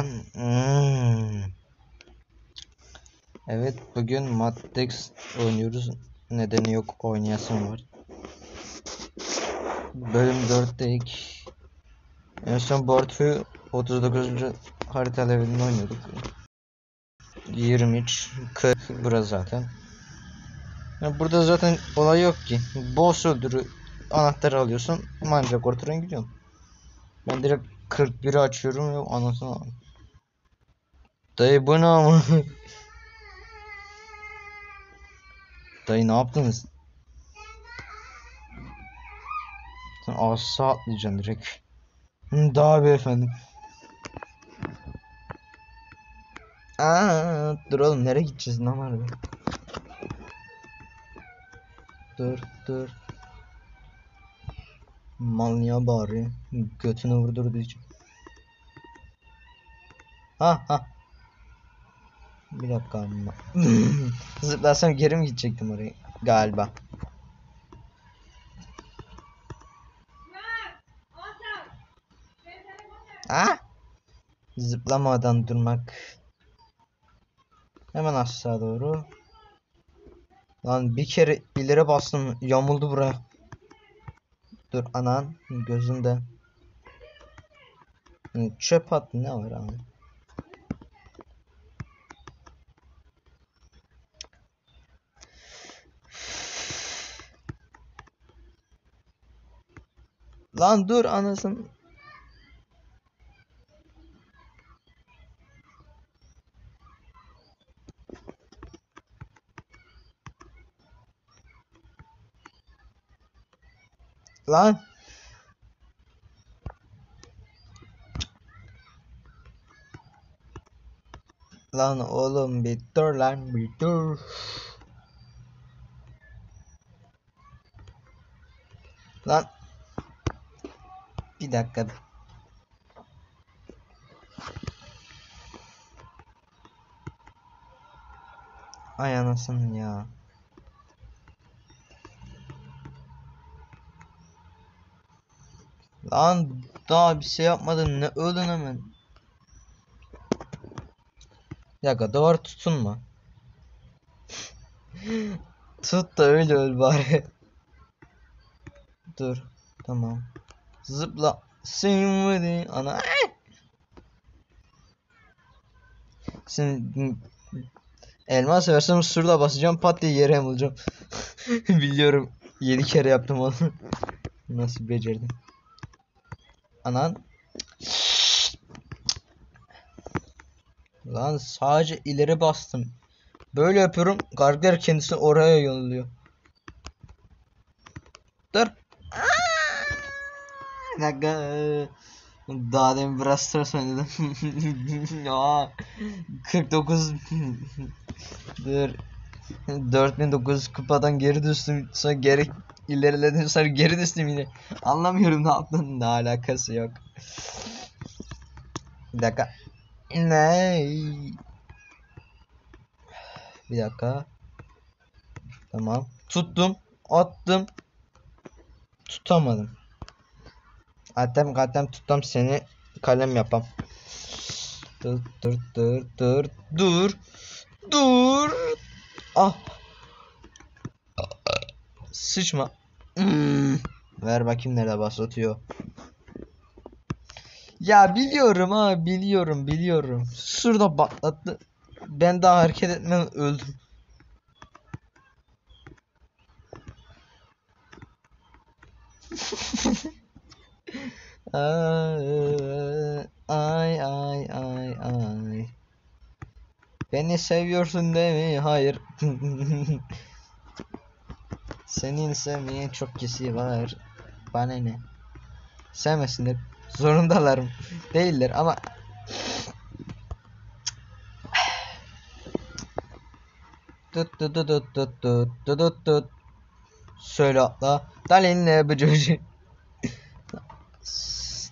lan. Hmm. Evet bugün Mattex oynuyoruz. Nedeni yok oynayasım var. Bölüm 4'teyik. En son Bortfü 39. harita levelini oynuyorduk. 23, 40 burası zaten. Burada zaten olay yok ki. Boss öldürü anahtarı alıyorsun. Mancak ortadan gidiyorsun. Ben direkt 41'i açıyorum ve anasını. Dayı bu ne ama? Dayı ne yaptınız? Sen aşağı atlayacaksın direkt. Hı, Daha beyefendi. Aa, dur oğlum nereye gideceğiz var be? Dur dur. Niye bağırıyor? Götünü vurdur diyeceğim. Ha ha. Bir dakika amma. Zıplasam geri mi gidecektim oraya? Galiba. Ha? Zıplamadan durmak. Hemen aşağı doğru. Lan bir kere ileri bastım yamuldu buraya. Dur anan gözünde. Çöp at ne var abi? Lan dur anasın. Lan. Lan oğlum bir dur lan bir dur. Lan. Bir dakika. Ay anasını ya. Lan daha bir şey yapmadım ne öldün hemen. Bir dakika duvar tutunma. Tut da öyle öl bari. Dur. Tamam. Zıpla. Sing ana. Şimdi elma seversem surla basacağım pat diye yere yamulacağım. Biliyorum. 7 kere yaptım onu. Nasıl becerdim? Anan. Lan sadece ileri bastım. Böyle yapıyorum. Gargar kendisi oraya yolluyor. Dur. Bir dakika. Daha demin biraz stres oynadım. ya 49 Dur. 4900 kupadan geri düştüm. Sonra geri ilerledim sonra geri düştüm yine. Anlamıyorum ne yaptın. Ne alakası yok. Bir dakika. Ne? Bir dakika. Tamam. Tuttum. Attım. Tutamadım. Atem katem tuttum seni kalem yapam. Dur dur dur dur dur. Dur. Ah. Sıçma. Hmm. Ver bakayım nerede basatıyor. Ya biliyorum ha biliyorum biliyorum. Şurada patlattı. Ben daha hareket etmem öldüm. Ay ay ay ay. Beni seviyorsun değil mi? Hayır. Senin sevmeyen çok kişi var. Bana ne? Sevmesinler. Zorundalar Değiller ama tut tut tut tut tut tut tut söyle atla dalinle bu çocuğu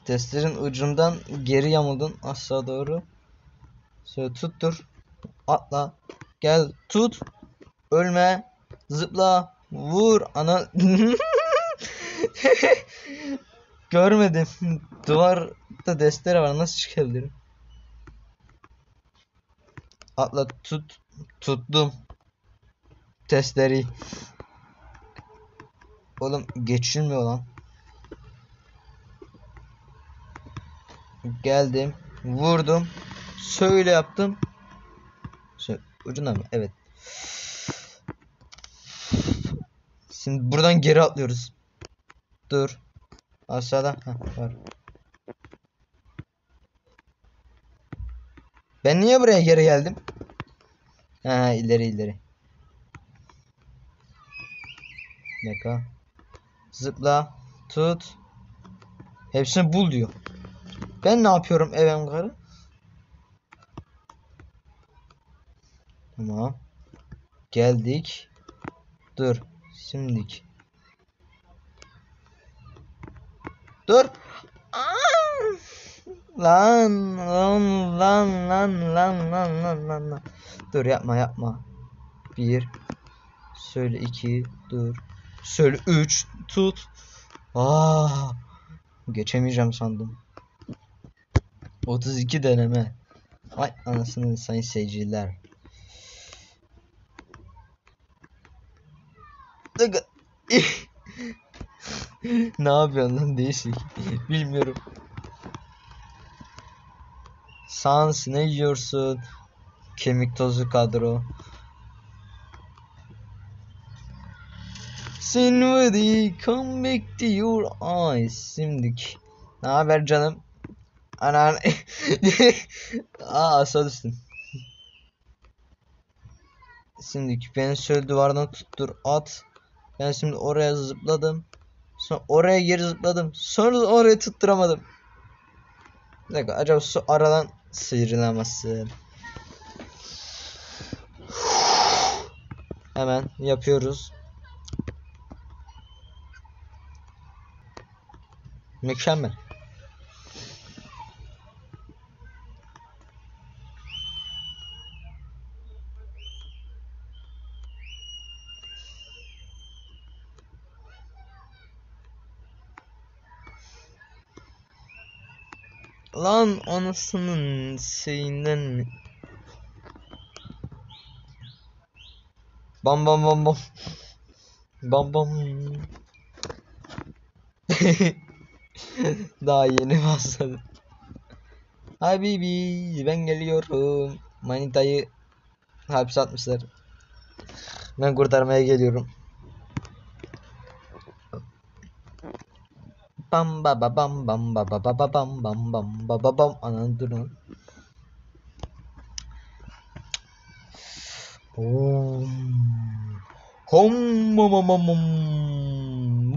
Testlerin ucundan geri yamuldun aşağı doğru. Şöyle tuttur. Atla. Gel tut. Ölme. Zıpla. Vur. Ana. Görmedim. Duvarda destere var. Nasıl çıkabilirim? Atla tut. Tuttum. Testleri. Oğlum geçilmiyor lan. Geldim. Vurdum. Söyle yaptım. Şöyle, ucundan mı? Evet. Şimdi buradan geri atlıyoruz. Dur. Aşağıda. Heh, var. Ben niye buraya geri geldim? Ha ileri ileri. Dakika. Zıpla. Tut. Hepsini bul diyor. Ben ne yapıyorum evim karı? Tamam. Geldik. Dur. Şimdilik. Dur. Lan lan lan lan lan lan lan lan lan. Dur yapma yapma. Bir. Söyle iki. Dur. Söyle üç. Tut. Aa. Geçemeyeceğim sandım. 32 deneme. Vay anasını sayın seyirciler. Ne yapıyorsun lan değişik. Bilmiyorum. Sans ne yiyorsun? Kemik tozu kadro. Sinvadi come back to your eyes. Şimdik. Ne haber canım? Anan. Aa asal üstüm. Şimdi beni şöyle duvardan tuttur at. Ben şimdi oraya zıpladım. Sonra oraya geri zıpladım. Sonra oraya tutturamadım. Bir dakika acaba su aradan sıyrılamazsın. Hemen yapıyoruz. Mükemmel. Lan anasının şeyinden mi? Bam bam bam bam. Bam bam. Daha yeni başladı. Habibi ben geliyorum. Manitayı hapse atmışlar. Ben kurtarmaya geliyorum. Bam ba ba bam bam ba ba ba ba bam bam bam ba ba bam Ananı durun. Hom. Hom mom mom mom.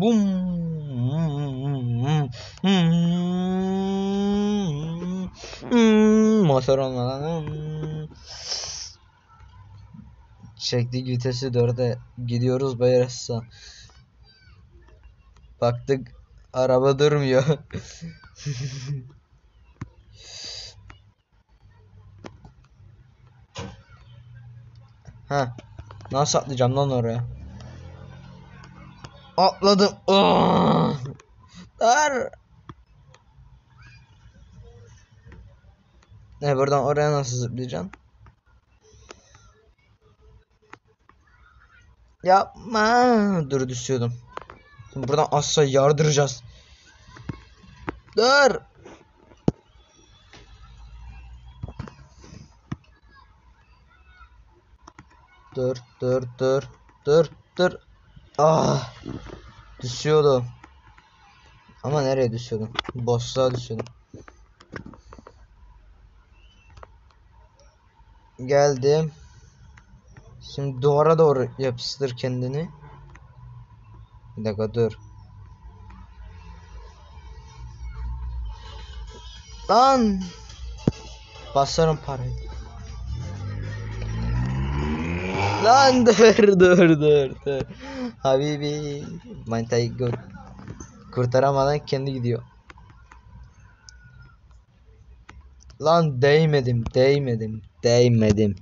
Bum. Motor olmadan. Çektik vitesi 4'e gidiyoruz Bayırasa. Baktık araba durmuyor. ha. Nasıl atlayacağım lan oraya? Atladım. Dar. Ne buradan oraya nasıl zıplayacağım? Yapma. Dur düşüyordum. Şimdi buradan asla yardıracağız. Dur. Dur, dur, dur, dur, dur. Ah. Düşüyordum. Ama nereye düşüyordum? Boşluğa düşüyordum. Geldim. Şimdi duvara doğru yapıştır kendini. Bir dakika dur. Lan. Basarım parayı. Lan dur dur dur dur. Habibi. Manitayı gör. Kurtaramadan kendi gidiyor. Lan değmedim, değmedim, değmedim.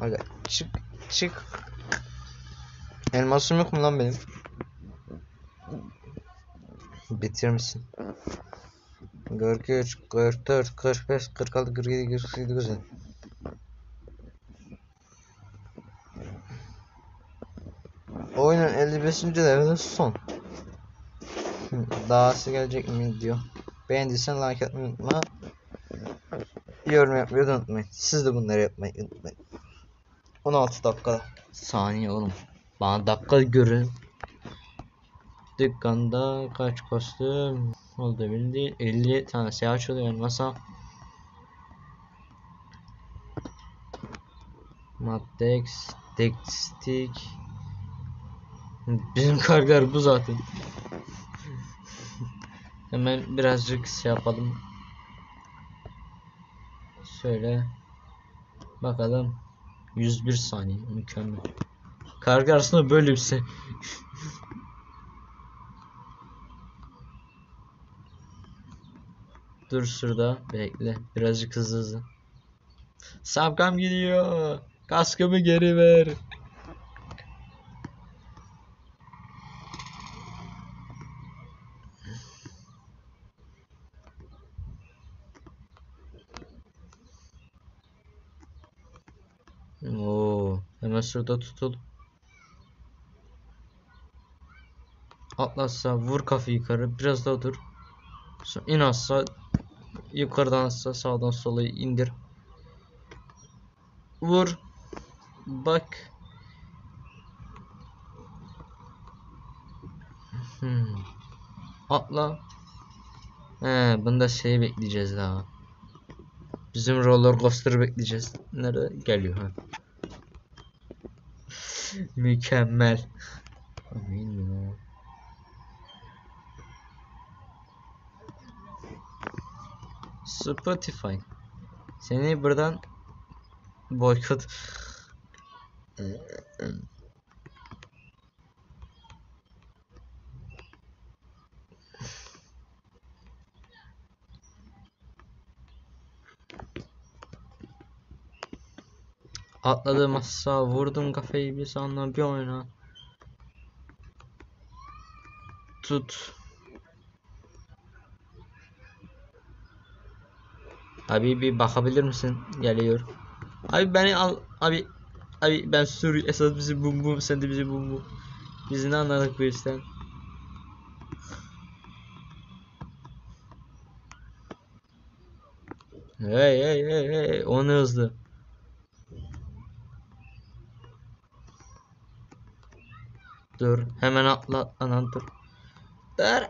Aga çık çık. Elmasım yok mu lan benim? Bitirmişsin. 43, 44, 45, 46, 47, 48, güzel. Oyunun 55. level'ı son. Dahası gelecek mi diyor. Beğendiysen like atmayı unutma. Yorum yapmayı unutmayın. Siz de bunları yapmayı unutmayın. 16 dakika. Saniye oğlum. Bana dakika görün. Dükkanda kaç kostüm oldu değil. 50 tane siyah açılıyor yani masa. Maddex, Dextik. Bizim kargar bu zaten. Hemen birazcık şey yapalım. Şöyle bakalım. 101 saniye mükemmel. Karga arasında böyle bir şey. Dur şurada bekle. Birazcık hızlı hızlı. Sapkam gidiyor. Kaskımı geri ver. Şurada tutul. Atlarsa vur kafayı yukarı. Biraz daha dur. Sonra in aşağı. Yukarıdan aşağı sağdan sola indir. Vur. Bak. Hmm. Atla. He, bunda şeyi bekleyeceğiz daha. Bizim roller coaster bekleyeceğiz. Nerede? Geliyor ha. Mükemmel. Amin ya. Spotify. Seni buradan boykot. Atladım aşağı vurdum kafayı bir sonra bir oyna. Tut. Abi bir bakabilir misin? Geliyor. Abi beni al. Abi. Abi ben Suri Esad bizi bum bum sen de bizi bum bum. Biz ne anladık bu işten? Hey hey hey hey o ne hızlı. Dur hemen atla atla dur. Dur.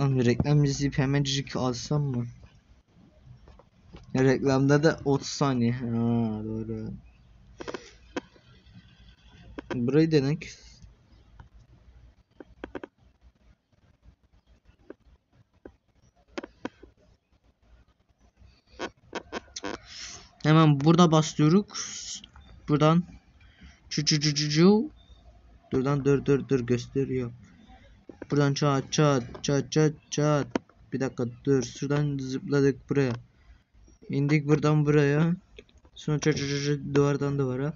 Lan reklam izleyip hemencik alsam mı? Reklamda da 30 saniye. Ha doğru. Burayı denek. Hemen burada basıyoruz. Buradan çu çu çu çu çu. Buradan dur dur dur gösteriyor. Buradan çat çat çat çat çat. Bir dakika dur. Şuradan zıpladık buraya. İndik buradan buraya. Sonra çat çat çat duvardan duvara.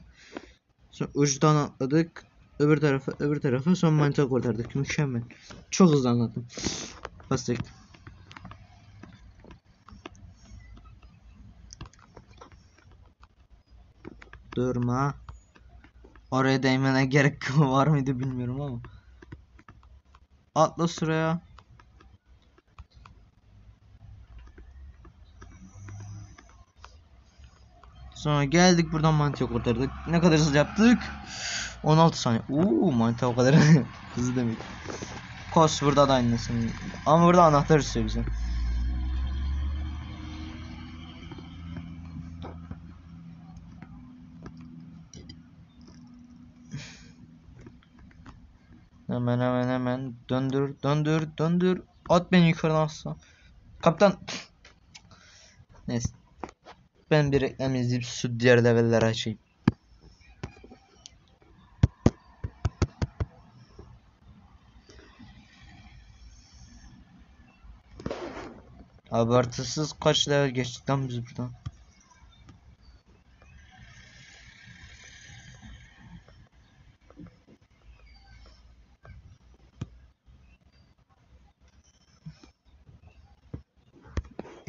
Sonra uçtan atladık. Öbür tarafa öbür tarafa son mantığı kurtardık. Mükemmel. Çok hızlı anlattım. Bastık. Durma. Oraya değmene gerek var mıydı bilmiyorum ama. Atla sıraya. Sonra geldik buradan mantığı kurtardık. Ne kadar hızlı yaptık? 16 saniye. Uuu mantığı o kadar hızlı demek. Kos burada da aynısını. Ama burada anahtar istiyor bize. Hemen hemen hemen döndür döndür döndür. At beni yukarıdan asla. Kaptan. Neyse. Ben bir reklam izleyip şu diğer levelleri açayım. Abartısız kaç level geçtik lan biz buradan.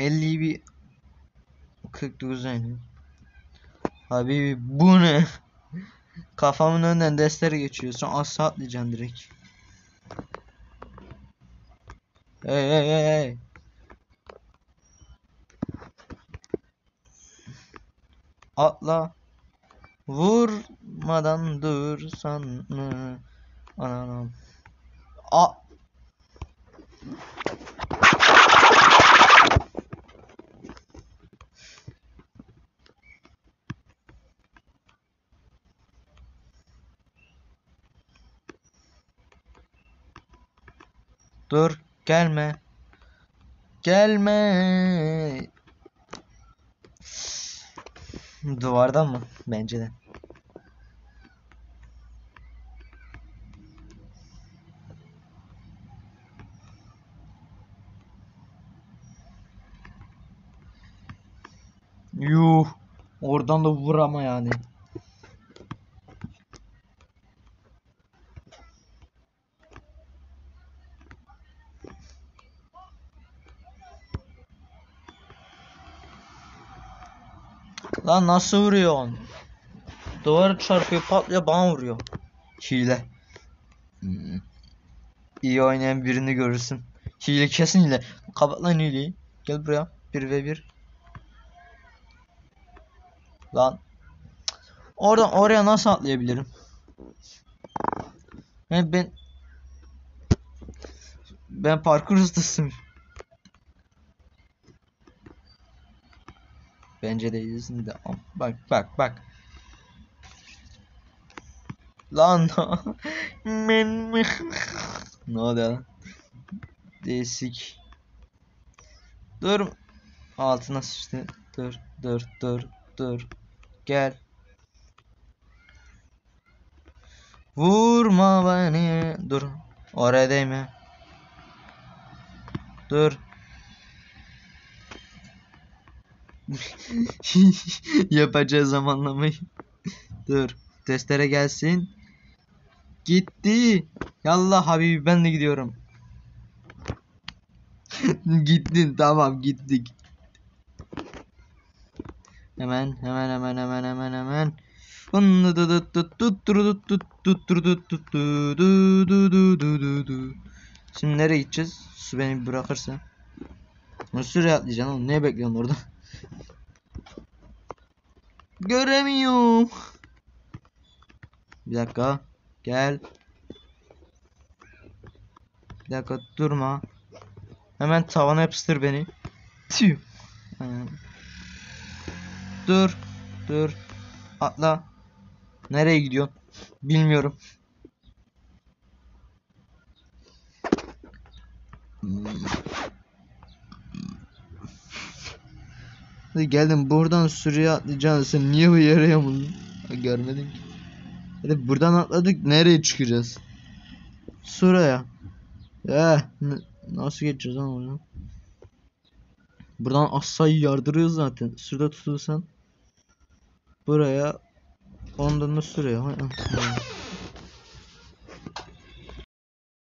50'yi bir 49 yani. Abi bu ne? Kafamın önünden destere geçiyor. Sonra aşağı atlayacaksın direkt. Hey hey hey hey. Atla. Vurmadan dursan mı? Anam. A Dur, gelme. Gelme. Duvardan mı? Bence de. Yuh. Oradan da vur ama yani. Lan nasıl vuruyorsun? Duvara çarpıyor patlıyor bana vuruyor. Hile. Hmm. İyi oynayan birini görürsün. Hile kesin hile. Kapat hileyi. Gel buraya. 1v1. Lan. Oradan oraya nasıl atlayabilirim? Ben ben ben parkur ustasıyım. Bence de iyisin de. Bak bak bak. Lan men ne oldu lan? Değişik. Dur. Altına sıçtı. Dur dur dur dur. Gel. Vurma beni. Dur. Oraya değme. Dur. Yapacağız zamanlamayı. Dur. Testere gelsin. Gitti. Yallah Habibi ben de gidiyorum. Gittin tamam gittik. Hemen hemen hemen hemen hemen hemen. Şimdi nereye gideceğiz? Su beni bırakırsa. Nasıl atlayacaksın oğlum? Ne bekliyorsun orada? Göremiyorum. Bir dakika. Gel. Bir dakika durma. Hemen tavana yapıştır beni. Tüh. Dur. Dur. Atla. Nereye gidiyorsun? Bilmiyorum. Hadi geldim buradan sürüye atlayacaksın niye bu yere yamuldun? Ha, Görmedim ki. Hadi buradan atladık nereye çıkacağız? Suraya. Eh nasıl geçeceğiz lan oradan? Buradan asayı yardırıyor zaten. Şurada tutulsan buraya ondan da ya.